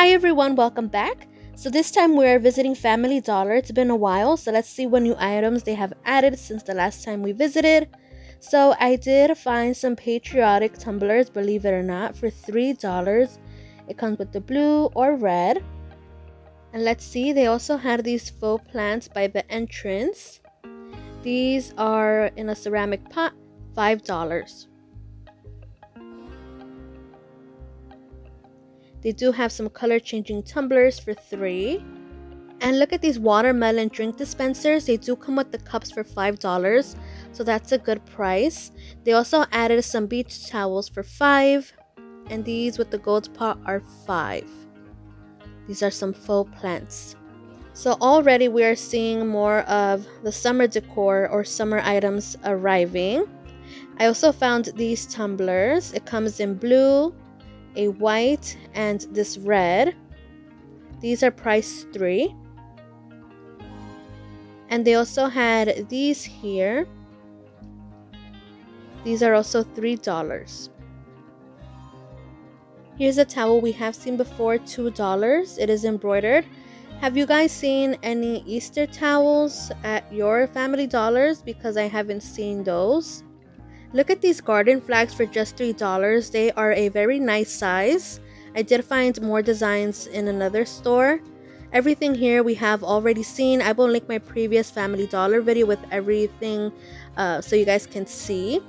Hi everyone, welcome back. So this time we're visiting Family Dollar. It's been a while, so let's see what new items they have added since the last time we visited. So I did find some patriotic tumblers, believe it or not, for $3. It comes with the blue or red. And let's see, they also had these faux plants by the entrance. These are in a ceramic pot, $5. They do have some color changing tumblers for three. And look at these watermelon drink dispensers. They do come with the cups for $5, so that's a good price. They also added some beach towels for 5 and these with the gold pot are 5 These are some faux plants. So already we are seeing more of the summer decor or summer items arriving. I also found these tumblers. It comes in blue, a white, and this red. These are price 3. And they also had these here. These are also $3. Here's a towel we have seen before, $2. It is embroidered. Have you guys seen any Easter towels at your Family Dollars? Because I haven't seen those. Look at these garden flags for just $3. They are a very nice size. I did find more designs in another store. Everything here we have already seen. I will link my previous Family Dollar video with everything uh, so you guys can see.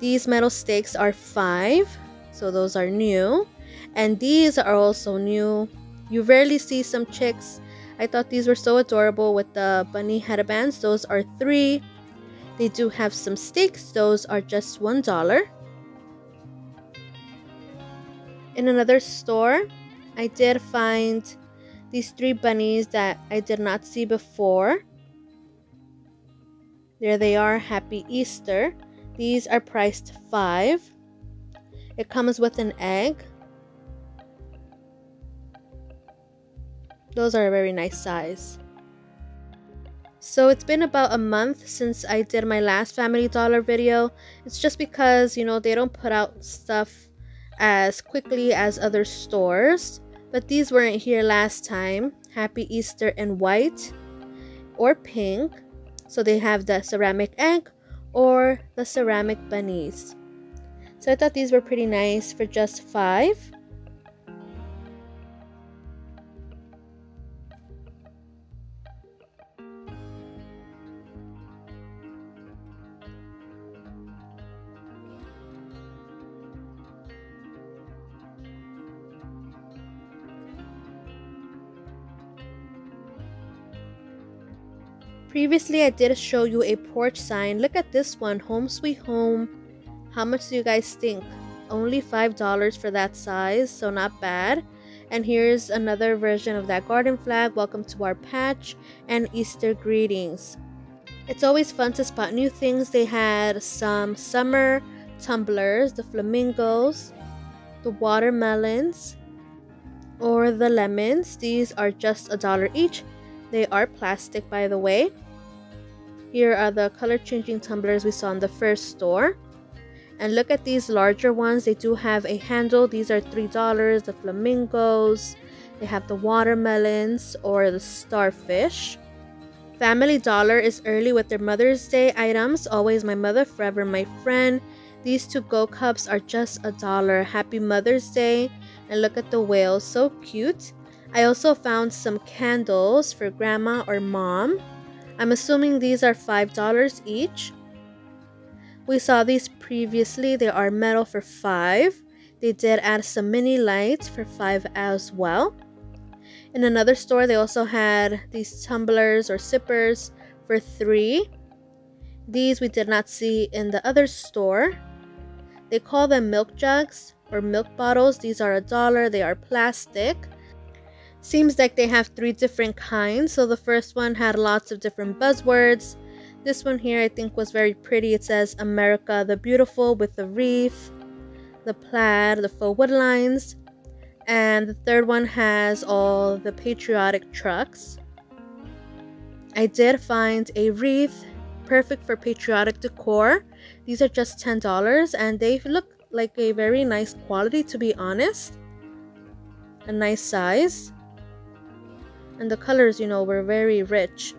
These metal stakes are 5 so those are new. And these are also new. You rarely see some chicks. I thought these were so adorable with the bunny headbands. Those are 3 they do have some sticks, those are just $1. In another store, I did find these three bunnies that I did not see before. There they are, Happy Easter. These are priced 5 It comes with an egg. Those are a very nice size. So it's been about a month since I did my last Family Dollar video. It's just because, you know, they don't put out stuff as quickly as other stores. But these weren't here last time. Happy Easter in white or pink. So they have the ceramic egg or the ceramic bunnies. So I thought these were pretty nice for just five. Previously, I did show you a porch sign. Look at this one, Home Sweet Home. How much do you guys think? Only $5 for that size, so not bad. And here's another version of that garden flag. Welcome to our patch and Easter greetings. It's always fun to spot new things. They had some summer tumblers, the flamingos, the watermelons, or the lemons. These are just a dollar each. They are plastic, by the way. Here are the color changing tumblers we saw in the first store. And look at these larger ones. They do have a handle. These are $3. The flamingos. They have the watermelons or the starfish. Family Dollar is early with their Mother's Day items. Always my mother, forever my friend. These two go cups are just a dollar. Happy Mother's Day. And look at the whale. so cute. I also found some candles for grandma or mom. I'm assuming these are $5 each. We saw these previously. They are metal for 5 They did add some mini lights for 5 as well. In another store, they also had these tumblers or sippers for 3 These we did not see in the other store. They call them milk jugs or milk bottles. These are a dollar. They are plastic. Seems like they have three different kinds. So the first one had lots of different buzzwords. This one here I think was very pretty. It says America the Beautiful with the wreath, the plaid, the faux wood lines. And the third one has all the patriotic trucks. I did find a wreath perfect for patriotic decor. These are just $10 and they look like a very nice quality to be honest. a nice size. And the colors, you know, were very rich.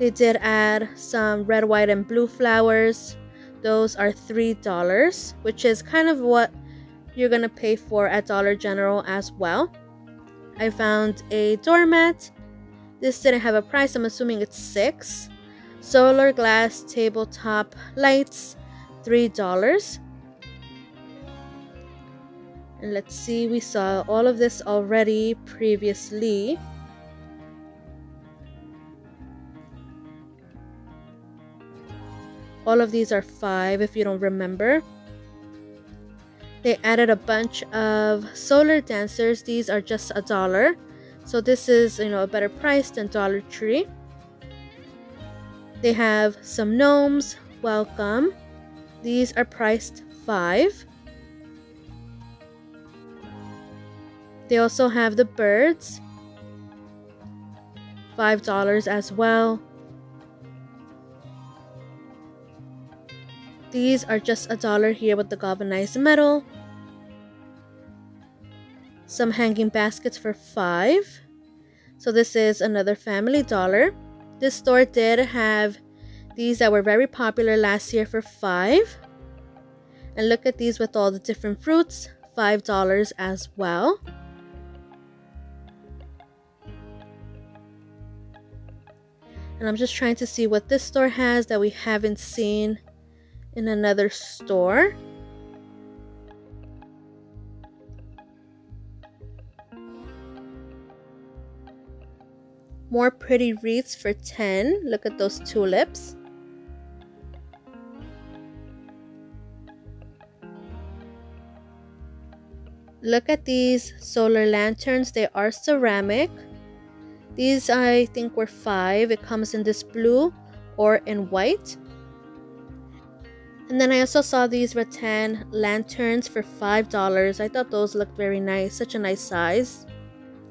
They did add some red, white, and blue flowers. Those are $3, which is kind of what you're gonna pay for at Dollar General as well. I found a doormat. This didn't have a price, I'm assuming it's six. Solar glass tabletop lights, $3. And let's see, we saw all of this already previously. All of these are five if you don't remember. They added a bunch of solar dancers. These are just a dollar. So this is, you know, a better price than Dollar Tree. They have some gnomes. Welcome. These are priced five. They also have the birds. $5 as well. These are just a dollar here with the galvanized metal. Some hanging baskets for five. So this is another family dollar. This store did have these that were very popular last year for five. And look at these with all the different fruits, five dollars as well. And I'm just trying to see what this store has that we haven't seen in another store. More pretty wreaths for 10. Look at those tulips. Look at these solar lanterns. They are ceramic. These I think were five. It comes in this blue or in white. And then I also saw these rattan lanterns for $5. I thought those looked very nice, such a nice size.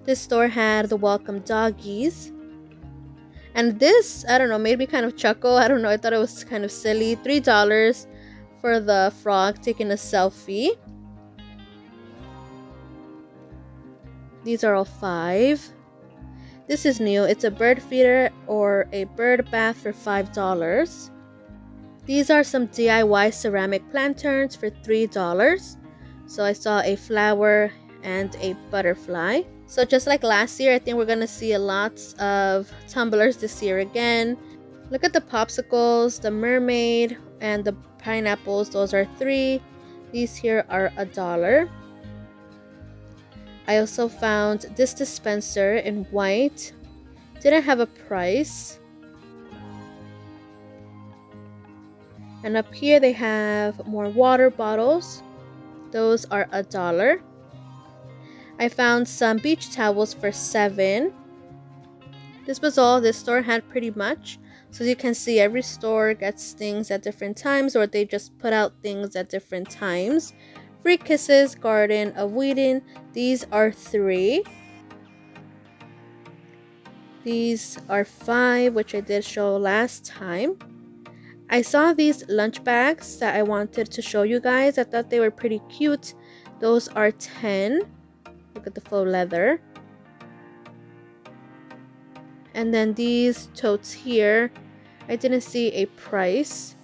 This store had the welcome doggies. And this, I don't know, made me kind of chuckle. I don't know, I thought it was kind of silly. $3 for the frog taking a selfie. These are all five. This is new. It's a bird feeder or a bird bath for $5. These are some DIY ceramic lanterns for $3. So I saw a flower and a butterfly. So just like last year, I think we're going to see a lots of tumblers this year again. Look at the popsicles, the mermaid, and the pineapples. Those are three. These here are a dollar. I also found this dispenser in white. Didn't have a price. And up here they have more water bottles. Those are a dollar. I found some beach towels for seven. This was all this store had pretty much. So you can see every store gets things at different times or they just put out things at different times. Free Kisses Garden of Eden. These are three. These are five, which I did show last time. I saw these lunch bags that I wanted to show you guys. I thought they were pretty cute. Those are 10. Look at the faux leather. And then these totes here, I didn't see a price.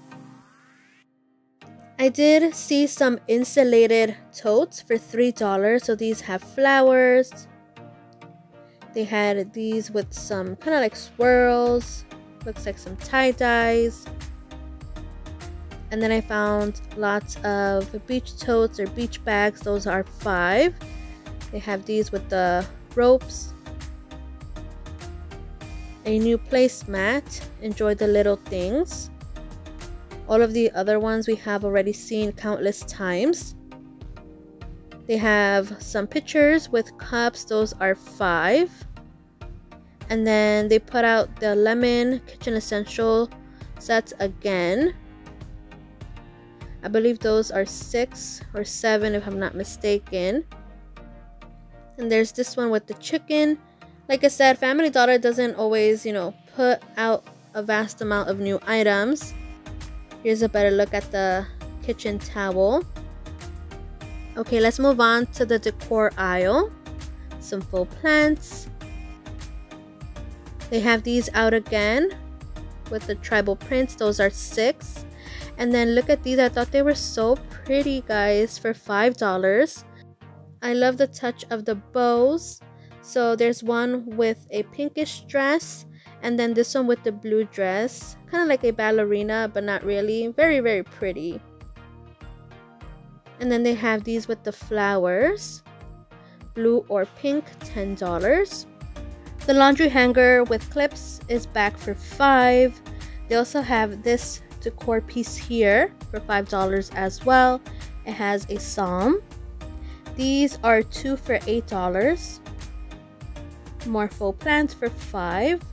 I did see some insulated totes for $3. So these have flowers. They had these with some kind of like swirls. Looks like some tie-dyes. And then I found lots of beach totes or beach bags. Those are five. They have these with the ropes. A new placemat. Enjoy the little things. All of the other ones we have already seen countless times. They have some pictures with cups. Those are five. And then they put out the lemon kitchen essential sets again. I believe those are six or seven if I'm not mistaken. And there's this one with the chicken. Like I said, Family Dollar doesn't always, you know, put out a vast amount of new items. Here's a better look at the kitchen towel. Okay, let's move on to the decor aisle. Some faux plants. They have these out again with the tribal prints. Those are six. And then look at these. I thought they were so pretty, guys, for $5. I love the touch of the bows. So there's one with a pinkish dress and then this one with the blue dress. Kind of like a ballerina, but not really. Very, very pretty. And then they have these with the flowers. Blue or pink, $10. The laundry hanger with clips is back for 5 They also have this decor piece here for $5 as well. It has a psalm. These are two for $8. More faux plants for 5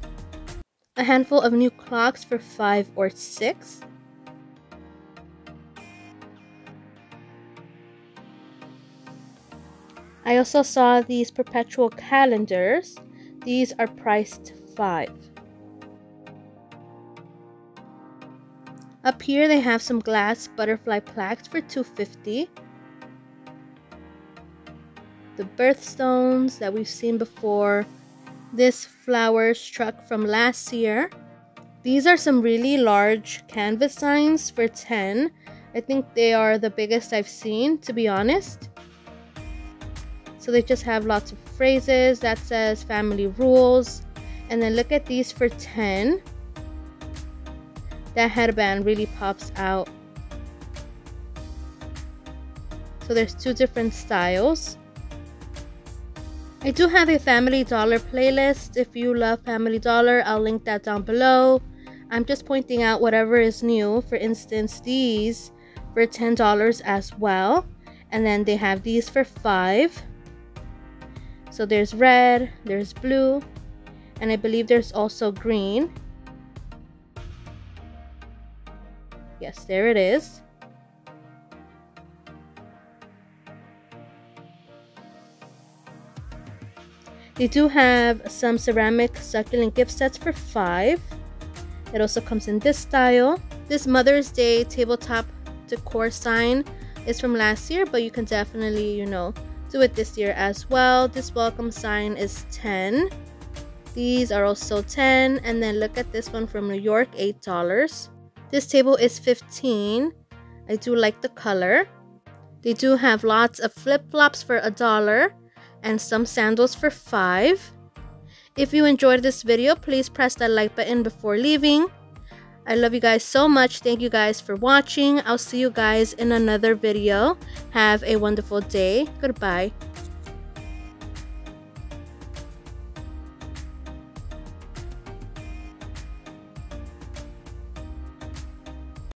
A handful of new clocks for 5 or 6 I also saw these perpetual calendars. These are priced 5 Up here they have some glass butterfly plaques for 250 The birthstones that we've seen before. This flower struck from last year. These are some really large canvas signs for 10 I think they are the biggest I've seen, to be honest. So they just have lots of phrases that says family rules. And then look at these for 10. That headband really pops out. So there's two different styles. I do have a Family Dollar playlist. If you love Family Dollar, I'll link that down below. I'm just pointing out whatever is new. For instance, these for $10 as well. And then they have these for 5 so there's red, there's blue, and I believe there's also green. Yes, there it is. They do have some ceramic succulent gift sets for five. It also comes in this style. This Mother's Day tabletop decor sign is from last year, but you can definitely, you know, do it this year as well. This welcome sign is 10. These are also 10. And then look at this one from New York, $8. This table is 15. I do like the color. They do have lots of flip-flops for a dollar and some sandals for 5. If you enjoyed this video, please press that like button before leaving. I love you guys so much. Thank you guys for watching. I'll see you guys in another video. Have a wonderful day. Goodbye.